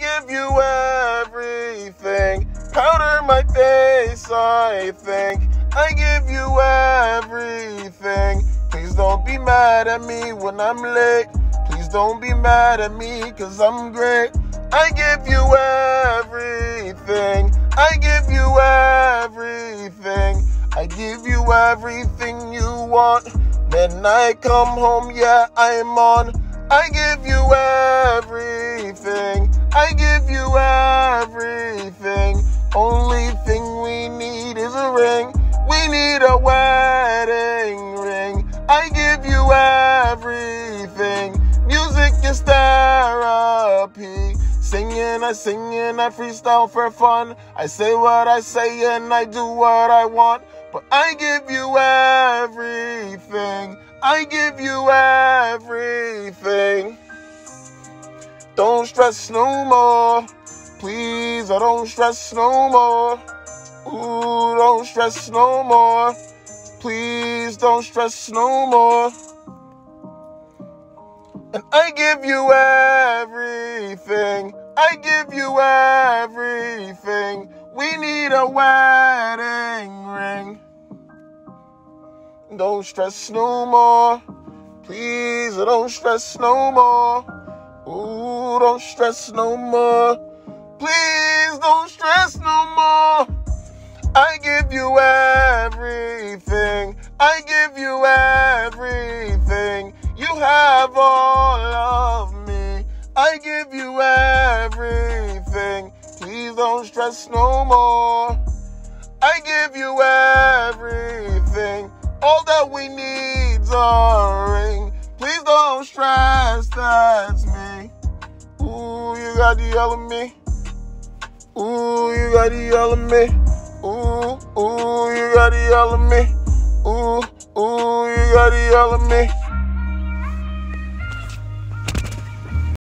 give you everything. Powder my face, I think. I give you everything. Please don't be mad at me when I'm late. Please don't be mad at me, cause I'm great. I give you everything. I give you everything. I give you everything you want. Then I come home, yeah, I'm on. I give you everything. Singing, I sing and I freestyle for fun. I say what I say and I do what I want. But I give you everything. I give you everything. Don't stress no more. Please, I don't stress no more. Ooh, don't stress no more. Please don't stress no more. And I give you everything. I give you everything. We need a wedding ring. Don't stress no more. Please, don't stress no more. Ooh, don't stress no more. Please, don't stress no more. I give you everything. I give you everything. You have all of me. I give you everything. Please don't stress no more. I give you everything. All that we need's a ring. Please don't stress, that's me. Ooh, you got the yell of me. Ooh, you got the yell of me. Ooh, ooh, you got the yell of me. Ooh, ooh, you got the yell of me.